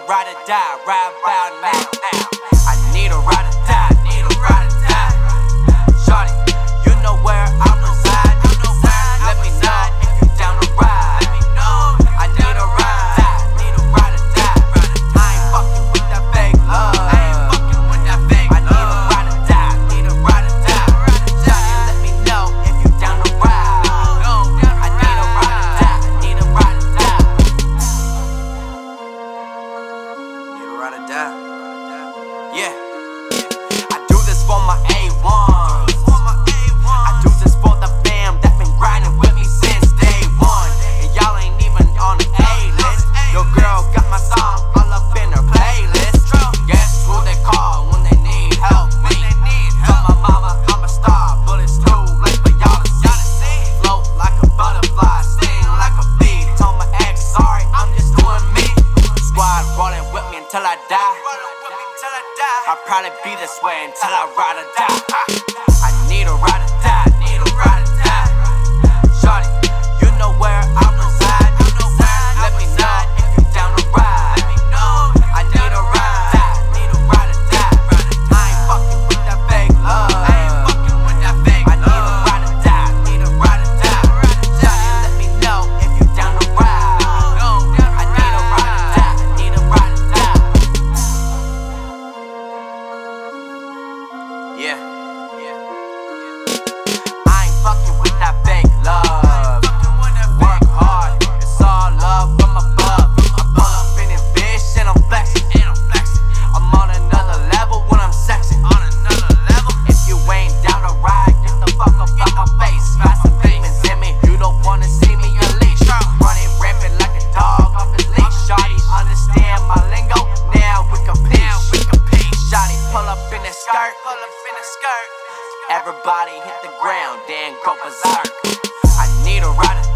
ride or die, ride by be this way until I ride or die. I need a ride or die. Everybody hit the ground, then go berserk. I need a rider.